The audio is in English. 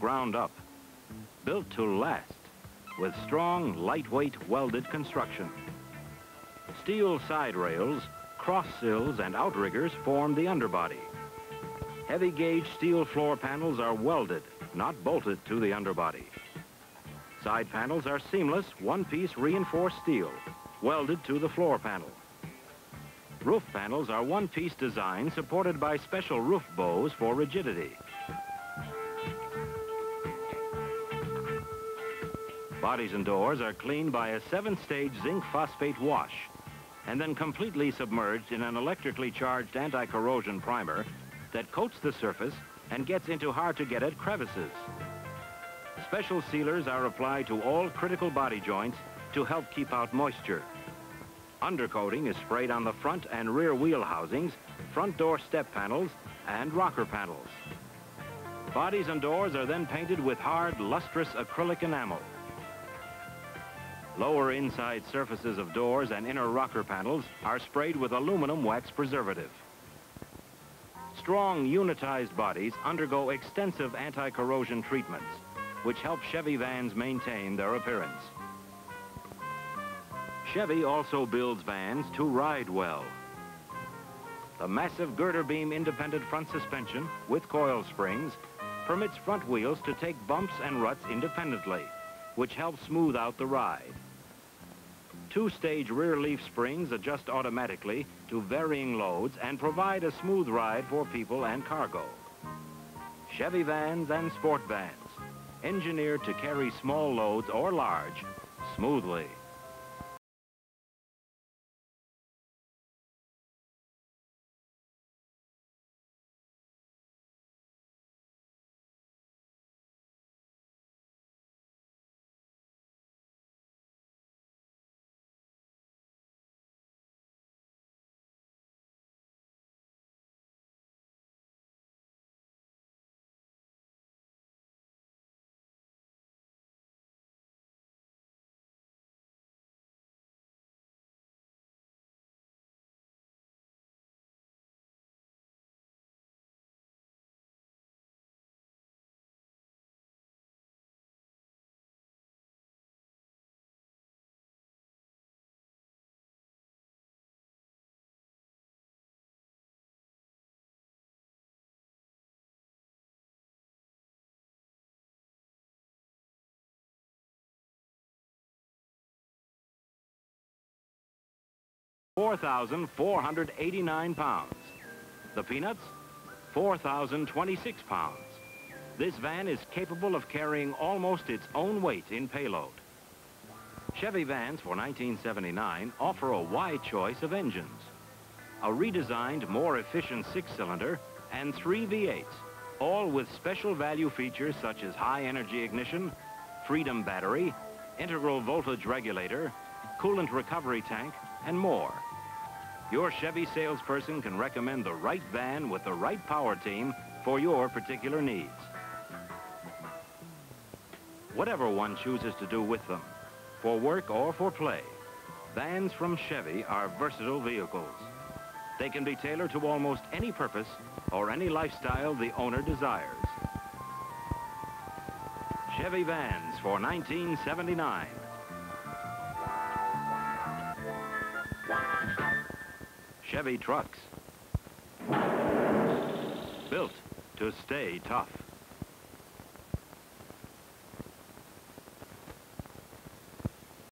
ground up. Built to last, with strong, lightweight, welded construction. Steel side rails, cross sills, and outriggers form the underbody. Heavy gauge steel floor panels are welded, not bolted to the underbody. Side panels are seamless, one-piece reinforced steel, welded to the floor panel. Roof panels are one-piece design supported by special roof bows for rigidity. Bodies and doors are cleaned by a seven-stage zinc phosphate wash and then completely submerged in an electrically charged anti-corrosion primer that coats the surface and gets into hard-to-get-at crevices. Special sealers are applied to all critical body joints to help keep out moisture. Undercoating is sprayed on the front and rear wheel housings, front door step panels, and rocker panels. Bodies and doors are then painted with hard, lustrous acrylic enamel. Lower inside surfaces of doors and inner rocker panels are sprayed with aluminum wax preservative. Strong unitized bodies undergo extensive anti-corrosion treatments, which help Chevy vans maintain their appearance. Chevy also builds vans to ride well. The massive girder beam independent front suspension with coil springs permits front wheels to take bumps and ruts independently, which helps smooth out the ride. Two-stage rear leaf springs adjust automatically to varying loads and provide a smooth ride for people and cargo. Chevy vans and sport vans, engineered to carry small loads or large smoothly. Four thousand four hundred eighty-nine pounds. The peanuts, 4,026 pounds. This van is capable of carrying almost its own weight in payload. Chevy vans for 1979 offer a wide choice of engines. A redesigned, more efficient six-cylinder and three V8s, all with special value features such as high energy ignition, freedom battery, integral voltage regulator, coolant recovery tank, and more. Your Chevy salesperson can recommend the right van with the right power team for your particular needs. Whatever one chooses to do with them, for work or for play, vans from Chevy are versatile vehicles. They can be tailored to almost any purpose or any lifestyle the owner desires. Chevy vans for 1979. Chevy trucks. Built to stay tough.